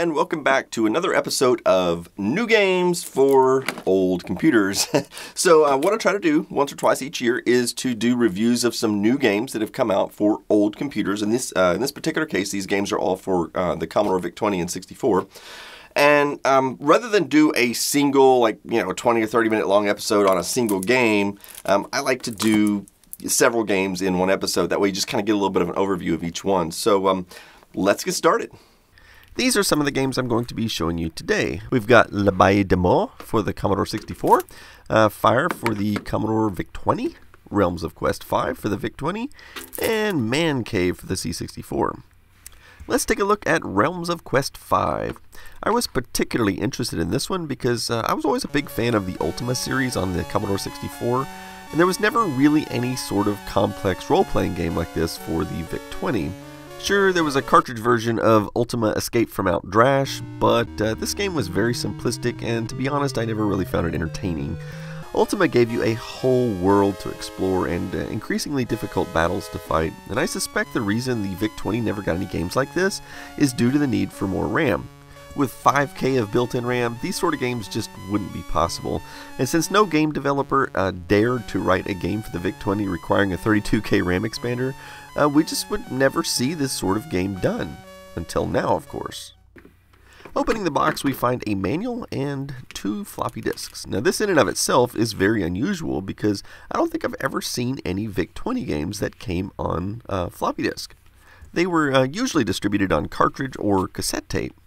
and welcome back to another episode of New Games for Old Computers. so uh, what I try to do once or twice each year is to do reviews of some new games that have come out for old computers. In this, uh, in this particular case, these games are all for uh, the Commodore VIC-20 and 64. And um, rather than do a single, like, you know, 20 or 30 minute long episode on a single game, um, I like to do several games in one episode. That way you just kind of get a little bit of an overview of each one. So um, let's get started. These are some of the games I'm going to be showing you today. We've got L'Abbaye des Morts for the Commodore 64, uh, Fire for the Commodore VIC-20, Realms of Quest 5 for the VIC-20, and Man Cave for the C64. Let's take a look at Realms of Quest 5. I was particularly interested in this one because uh, I was always a big fan of the Ultima series on the Commodore 64, and there was never really any sort of complex role-playing game like this for the VIC-20. Sure, there was a cartridge version of Ultima Escape from Mount Drash, but uh, this game was very simplistic, and to be honest, I never really found it entertaining. Ultima gave you a whole world to explore and uh, increasingly difficult battles to fight, and I suspect the reason the VIC-20 never got any games like this is due to the need for more RAM. With 5K of built-in RAM, these sort of games just wouldn't be possible. And since no game developer uh, dared to write a game for the VIC-20 requiring a 32K RAM expander, uh, we just would never see this sort of game done. Until now, of course. Opening the box, we find a manual and two floppy disks. Now, this in and of itself is very unusual because I don't think I've ever seen any VIC-20 games that came on floppy disk. They were uh, usually distributed on cartridge or cassette tape.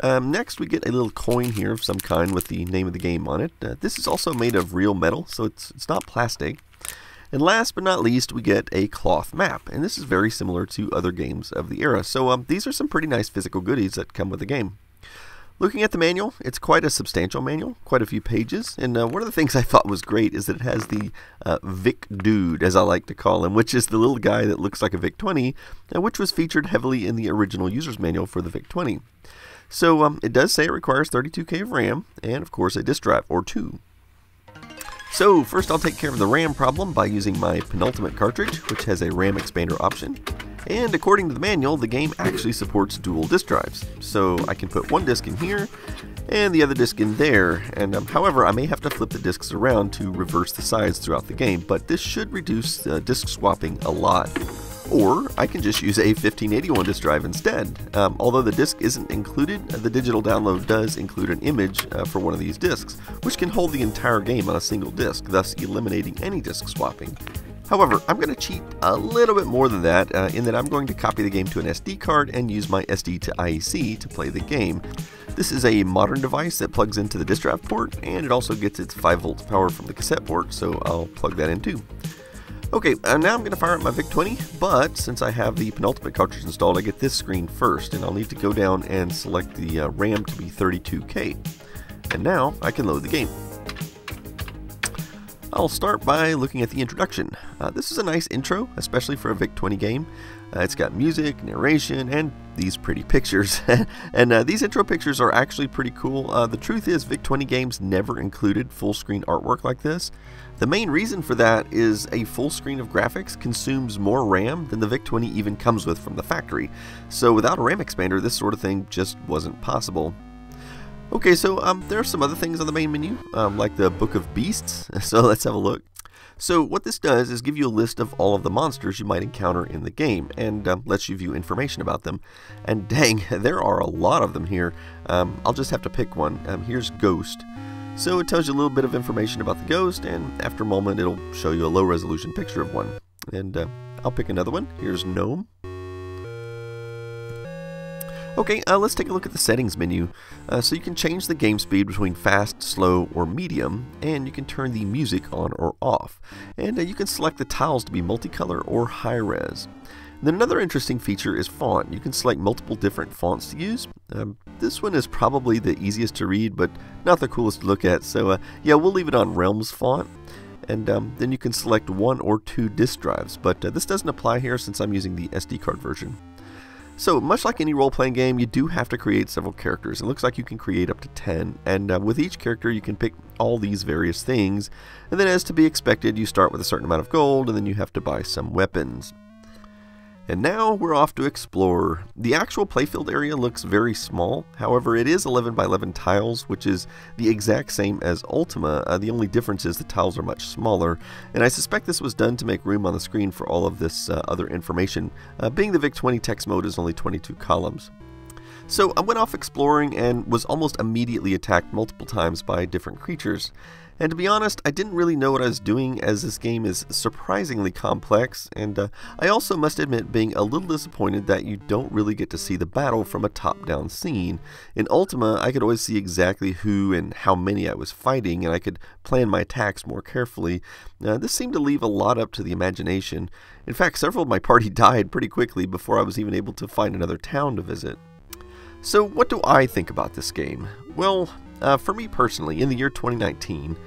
Um, next, we get a little coin here of some kind with the name of the game on it. Uh, this is also made of real metal, so it's, it's not plastic. And last but not least, we get a cloth map, and this is very similar to other games of the era. So um, these are some pretty nice physical goodies that come with the game. Looking at the manual, it's quite a substantial manual, quite a few pages, and uh, one of the things I thought was great is that it has the uh, Vic Dude, as I like to call him, which is the little guy that looks like a Vic 20, uh, which was featured heavily in the original user's manual for the Vic 20. So um, it does say it requires 32K of RAM, and of course a disk drive, or two. So first I'll take care of the RAM problem by using my penultimate cartridge, which has a RAM expander option. And according to the manual, the game actually supports dual disk drives. So I can put one disk in here and the other disk in there. And um, however, I may have to flip the disks around to reverse the size throughout the game, but this should reduce uh, disk swapping a lot. Or I can just use a 1581 disk drive instead. Um, although the disk isn't included, the digital download does include an image uh, for one of these disks, which can hold the entire game on a single disk, thus eliminating any disk swapping. However, I'm going to cheat a little bit more than that uh, in that I'm going to copy the game to an SD card and use my SD2IEC to play the game. This is a modern device that plugs into the disk drive port and it also gets its 5 volts power from the cassette port, so I'll plug that in too. Okay, uh, now I'm going to fire up my VIC-20, but since I have the penultimate cartridge installed, I get this screen first, and I'll need to go down and select the uh, RAM to be 32K. And now I can load the game. I'll start by looking at the introduction. Uh, this is a nice intro, especially for a VIC-20 game. Uh, it's got music, narration, and these pretty pictures. and uh, these intro pictures are actually pretty cool. Uh, the truth is, VIC-20 games never included full-screen artwork like this. The main reason for that is a full screen of graphics consumes more RAM than the VIC-20 even comes with from the factory. So without a RAM expander, this sort of thing just wasn't possible. Okay, so um, there are some other things on the main menu, um, like the Book of Beasts, so let's have a look. So what this does is give you a list of all of the monsters you might encounter in the game, and um, lets you view information about them. And dang, there are a lot of them here. Um, I'll just have to pick one. Um, here's Ghost. So it tells you a little bit of information about the ghost, and after a moment it'll show you a low resolution picture of one. And uh, I'll pick another one. Here's Gnome. Okay, uh, let's take a look at the settings menu. Uh, so you can change the game speed between fast, slow, or medium, and you can turn the music on or off. And uh, you can select the tiles to be multicolor or high res. Then another interesting feature is font. You can select multiple different fonts to use. Um, this one is probably the easiest to read, but not the coolest to look at. So uh, yeah, we'll leave it on Realms font. And um, then you can select one or two disk drives, but uh, this doesn't apply here since I'm using the SD card version. So, much like any role-playing game, you do have to create several characters. It looks like you can create up to 10, and uh, with each character you can pick all these various things, and then as to be expected, you start with a certain amount of gold, and then you have to buy some weapons. And now we're off to explore. The actual playfield area looks very small, however it is 11 by 11 tiles, which is the exact same as Ultima, uh, the only difference is the tiles are much smaller, and I suspect this was done to make room on the screen for all of this uh, other information, uh, being the VIC-20 text mode is only 22 columns. So I went off exploring and was almost immediately attacked multiple times by different creatures. And to be honest, I didn't really know what I was doing as this game is surprisingly complex, and uh, I also must admit being a little disappointed that you don't really get to see the battle from a top-down scene. In Ultima, I could always see exactly who and how many I was fighting, and I could plan my attacks more carefully. Uh, this seemed to leave a lot up to the imagination. In fact, several of my party died pretty quickly before I was even able to find another town to visit. So what do I think about this game? Well, uh, for me personally, in the year 2019,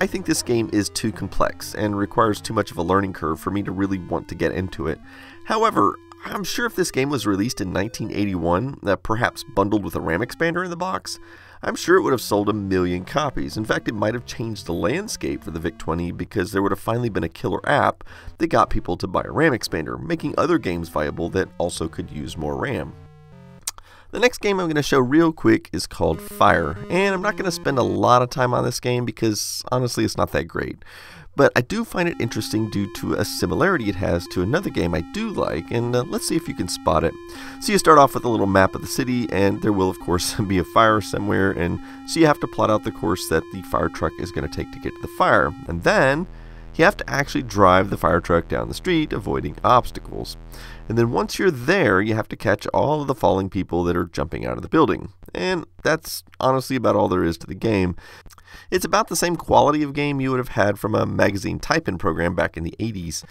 I think this game is too complex and requires too much of a learning curve for me to really want to get into it. However, I'm sure if this game was released in 1981, uh, perhaps bundled with a RAM expander in the box, I'm sure it would have sold a million copies. In fact, it might have changed the landscape for the VIC-20 because there would have finally been a killer app that got people to buy a RAM expander, making other games viable that also could use more RAM. The next game I'm going to show real quick is called Fire, and I'm not going to spend a lot of time on this game because honestly it's not that great. But I do find it interesting due to a similarity it has to another game I do like, and uh, let's see if you can spot it. So you start off with a little map of the city, and there will of course be a fire somewhere, and so you have to plot out the course that the fire truck is going to take to get to the fire. And then you have to actually drive the fire truck down the street, avoiding obstacles. And then once you're there, you have to catch all of the falling people that are jumping out of the building. And that's honestly about all there is to the game. It's about the same quality of game you would have had from a magazine type-in program back in the 80s.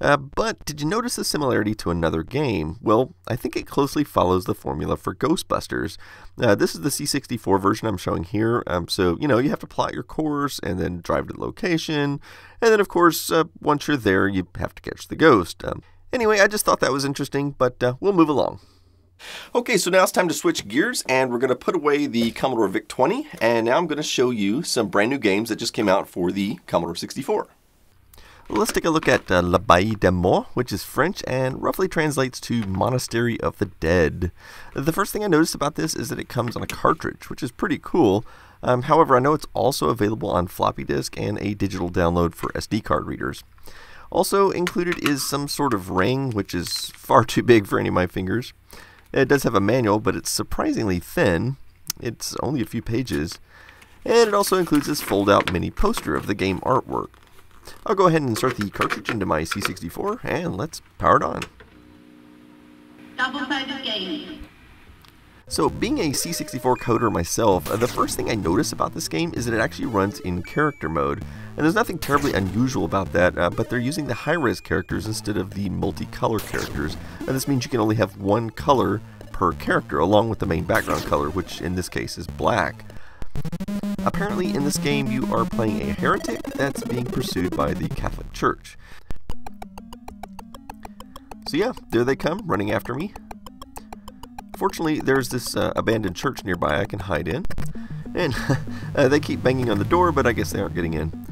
Uh, but did you notice a similarity to another game? Well, I think it closely follows the formula for Ghostbusters. Uh, this is the C64 version I'm showing here. Um, so, you know, you have to plot your course and then drive to the location. And then, of course, uh, once you're there, you have to catch the ghost. Um, Anyway, I just thought that was interesting, but uh, we'll move along. Okay, so now it's time to switch gears and we're going to put away the Commodore VIC-20 and now I'm going to show you some brand new games that just came out for the Commodore 64. Let's take a look at uh, L'Abbaye des Morts, which is French and roughly translates to Monastery of the Dead. The first thing I noticed about this is that it comes on a cartridge, which is pretty cool. Um, however, I know it's also available on floppy disk and a digital download for SD card readers. Also included is some sort of ring, which is far too big for any of my fingers. It does have a manual, but it's surprisingly thin. It's only a few pages. And it also includes this fold-out mini poster of the game artwork. I'll go ahead and insert the cartridge into my C64, and let's power it on. Double-sided game. So being a C64 coder myself, uh, the first thing I notice about this game is that it actually runs in character mode. And there's nothing terribly unusual about that, uh, but they're using the high-res characters instead of the multicolor characters. And this means you can only have one color per character, along with the main background color, which in this case is black. Apparently in this game you are playing a heretic that's being pursued by the Catholic Church. So yeah, there they come, running after me. Fortunately, there's this uh, abandoned church nearby I can hide in. And uh, they keep banging on the door, but I guess they aren't getting in.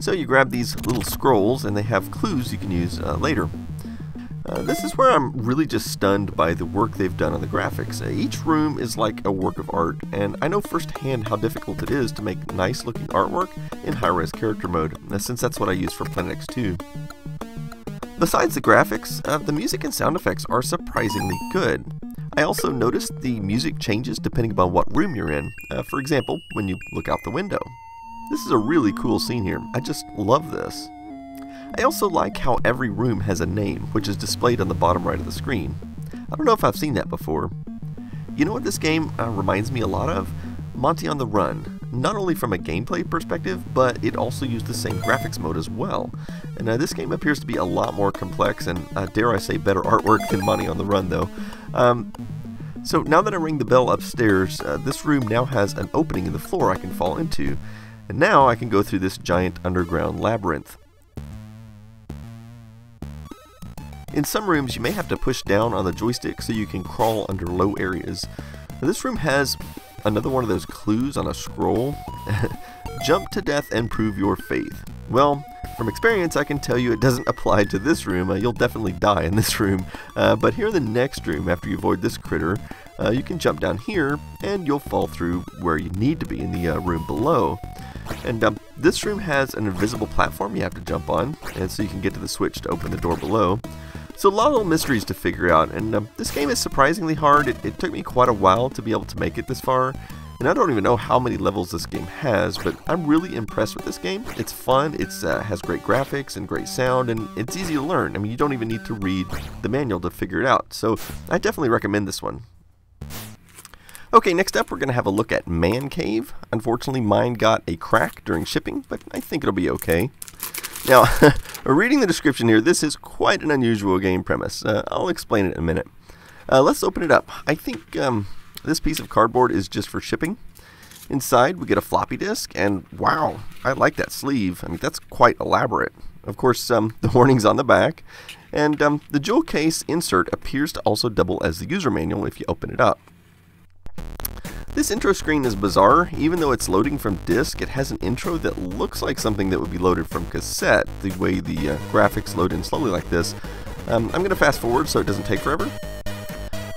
So you grab these little scrolls, and they have clues you can use uh, later. Uh, this is where I'm really just stunned by the work they've done on the graphics. Uh, each room is like a work of art, and I know firsthand how difficult it is to make nice looking artwork in high-res character mode, uh, since that's what I use for Planet X2. Besides the graphics, the music and sound effects are surprisingly good. I also noticed the music changes depending upon what room you're in. Uh, for example, when you look out the window. This is a really cool scene here. I just love this. I also like how every room has a name, which is displayed on the bottom right of the screen. I don't know if I've seen that before. You know what this game uh, reminds me a lot of? Monty on the Run. Not only from a gameplay perspective, but it also used the same graphics mode as well. And uh, this game appears to be a lot more complex and, uh, dare I say, better artwork than Monty on the Run, though. Um, so now that I ring the bell upstairs, uh, this room now has an opening in the floor I can fall into. And now I can go through this giant underground labyrinth. In some rooms, you may have to push down on the joystick so you can crawl under low areas. Now, this room has another one of those clues on a scroll. Jump to death and prove your faith. Well, from experience, I can tell you it doesn't apply to this room. Uh, you'll definitely die in this room. Uh, but here in the next room, after you avoid this critter, uh, you can jump down here, and you'll fall through where you need to be in the uh, room below. And um, this room has an invisible platform you have to jump on, and so you can get to the switch to open the door below. So a lot of little mysteries to figure out, and um, this game is surprisingly hard. It, it took me quite a while to be able to make it this far, and I don't even know how many levels this game has, but I'm really impressed with this game. It's fun, it uh, has great graphics and great sound, and it's easy to learn. I mean, you don't even need to read the manual to figure it out, so I definitely recommend this one. Okay, next up we're going to have a look at Man Cave. Unfortunately, mine got a crack during shipping, but I think it'll be okay. Now, reading the description here, this is quite an unusual game premise. Uh, I'll explain it in a minute. Uh, let's open it up. I think um, this piece of cardboard is just for shipping. Inside, we get a floppy disk, and wow, I like that sleeve. I mean, that's quite elaborate. Of course, um, the warning's on the back, and um, the jewel case insert appears to also double as the user manual if you open it up. This intro screen is bizarre. Even though it's loading from disk, it has an intro that looks like something that would be loaded from cassette, the way the uh, graphics load in slowly like this. Um, I'm going to fast forward so it doesn't take forever.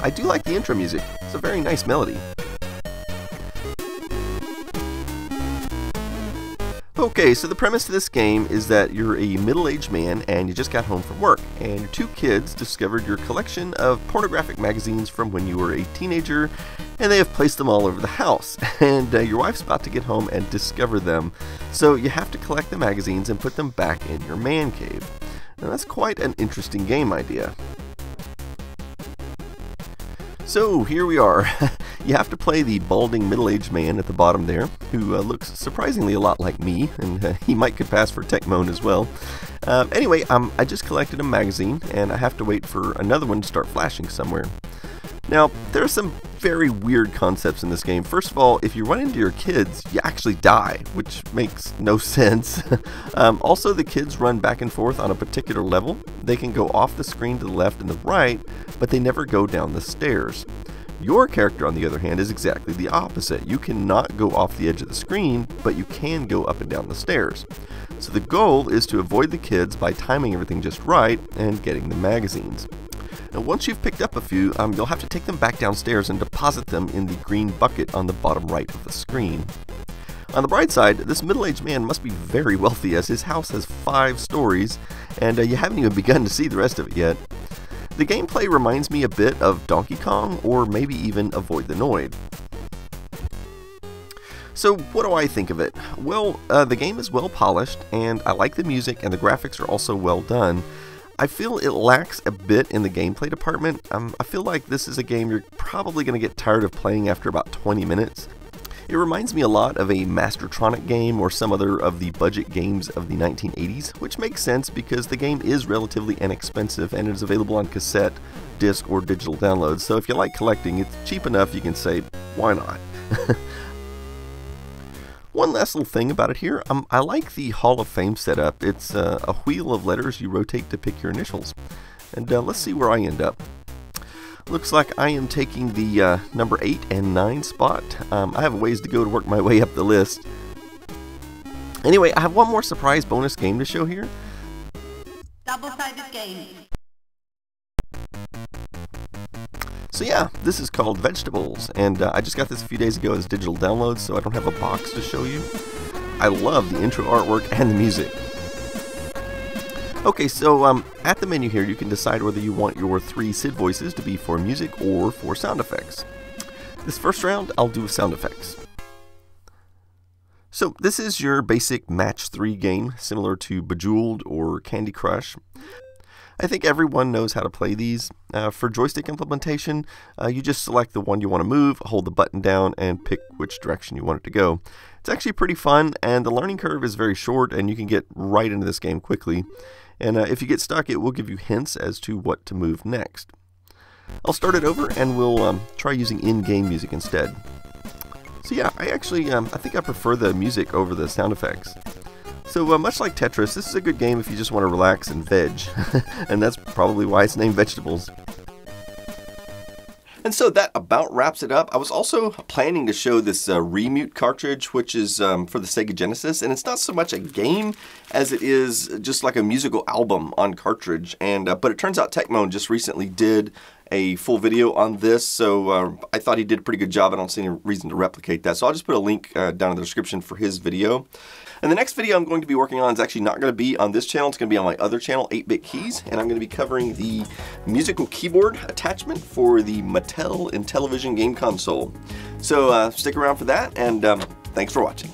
I do like the intro music. It's a very nice melody. Okay, so the premise of this game is that you're a middle-aged man and you just got home from work, and your two kids discovered your collection of pornographic magazines from when you were a teenager, and they have placed them all over the house. And uh, your wife's about to get home and discover them, so you have to collect the magazines and put them back in your man cave. Now that's quite an interesting game idea. So here we are. you have to play the balding middle-aged man at the bottom there, who uh, looks surprisingly a lot like me, and uh, he might could pass for Techmoan as well. Uh, anyway, um, I just collected a magazine, and I have to wait for another one to start flashing somewhere. Now, there are some very weird concepts in this game. First of all, if you run into your kids, you actually die, which makes no sense. um, also, the kids run back and forth on a particular level. They can go off the screen to the left and the right, but they never go down the stairs. Your character, on the other hand, is exactly the opposite. You cannot go off the edge of the screen, but you can go up and down the stairs. So the goal is to avoid the kids by timing everything just right and getting the magazines. Now once you've picked up a few, um, you'll have to take them back downstairs and deposit them in the green bucket on the bottom right of the screen. On the bright side, this middle-aged man must be very wealthy as his house has five stories, and uh, you haven't even begun to see the rest of it yet. The gameplay reminds me a bit of Donkey Kong, or maybe even Avoid the Noid. So what do I think of it? Well, uh, the game is well polished, and I like the music, and the graphics are also well done. I feel it lacks a bit in the gameplay department. Um, I feel like this is a game you're probably going to get tired of playing after about 20 minutes. It reminds me a lot of a Mastertronic game or some other of the budget games of the 1980s, which makes sense because the game is relatively inexpensive and is available on cassette, disc, or digital downloads. So if you like collecting, it's cheap enough you can say, why not? One last little thing about it here, um, I like the Hall of Fame setup. It's uh, a wheel of letters you rotate to pick your initials. And uh, let's see where I end up. Looks like I am taking the uh, number 8 and 9 spot. Um, I have ways to go to work my way up the list. Anyway, I have one more surprise bonus game to show here. Double-sided game. So yeah, this is called Vegetables, and uh, I just got this a few days ago as digital download, so I don't have a box to show you. I love the intro artwork and the music. Okay, so um, at the menu here, you can decide whether you want your three SID voices to be for music or for sound effects. This first round, I'll do sound effects. So this is your basic match 3 game, similar to Bejeweled or Candy Crush. I think everyone knows how to play these. Uh, for joystick implementation, uh, you just select the one you want to move, hold the button down, and pick which direction you want it to go. It's actually pretty fun, and the learning curve is very short, and you can get right into this game quickly. And uh, if you get stuck, it will give you hints as to what to move next. I'll start it over, and we'll um, try using in-game music instead. So yeah, I actually, um, I think I prefer the music over the sound effects. So uh, much like Tetris, this is a good game if you just want to relax and veg. and that's probably why it's named Vegetables. And so that about wraps it up. I was also planning to show this uh, Remute cartridge, which is um, for the Sega Genesis, and it's not so much a game as it is just like a musical album on cartridge. And uh, but it turns out Techmoan just recently did a full video on this, so uh, I thought he did a pretty good job. I don't see any reason to replicate that, so I'll just put a link uh, down in the description for his video. And the next video I'm going to be working on is actually not going to be on this channel. It's going to be on my other channel, 8-Bit Keys, and I'm going to be covering the musical keyboard attachment for the Mattel Intellivision game console. So uh, stick around for that, and um, thanks for watching.